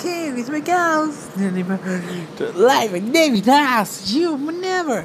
okay, it's my house. Live in David's house. You never.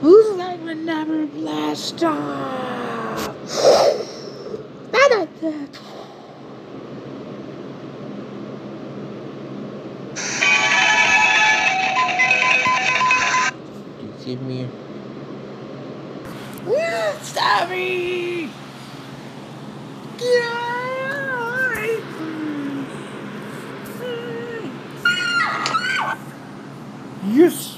Who's like never blast off? give me. Stop me! Yes!